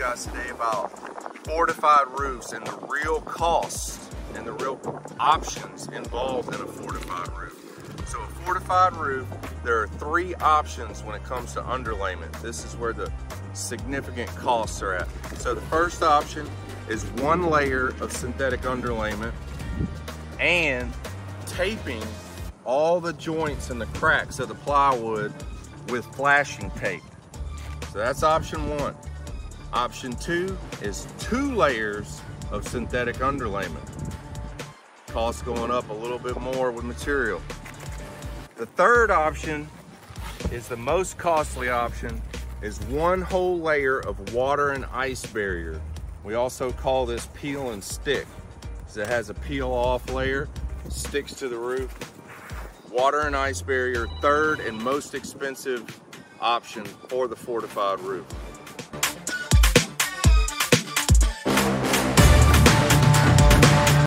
guys today about fortified roofs and the real costs and the real options involved in a fortified roof. So a fortified roof, there are three options when it comes to underlayment. This is where the significant costs are at. So the first option is one layer of synthetic underlayment and taping all the joints and the cracks of the plywood with flashing tape. So that's option one. Option two is two layers of synthetic underlayment. Cost going up a little bit more with material. The third option is the most costly option is one whole layer of water and ice barrier. We also call this peel and stick. It has a peel off layer, sticks to the roof. Water and ice barrier, third and most expensive option for the fortified roof.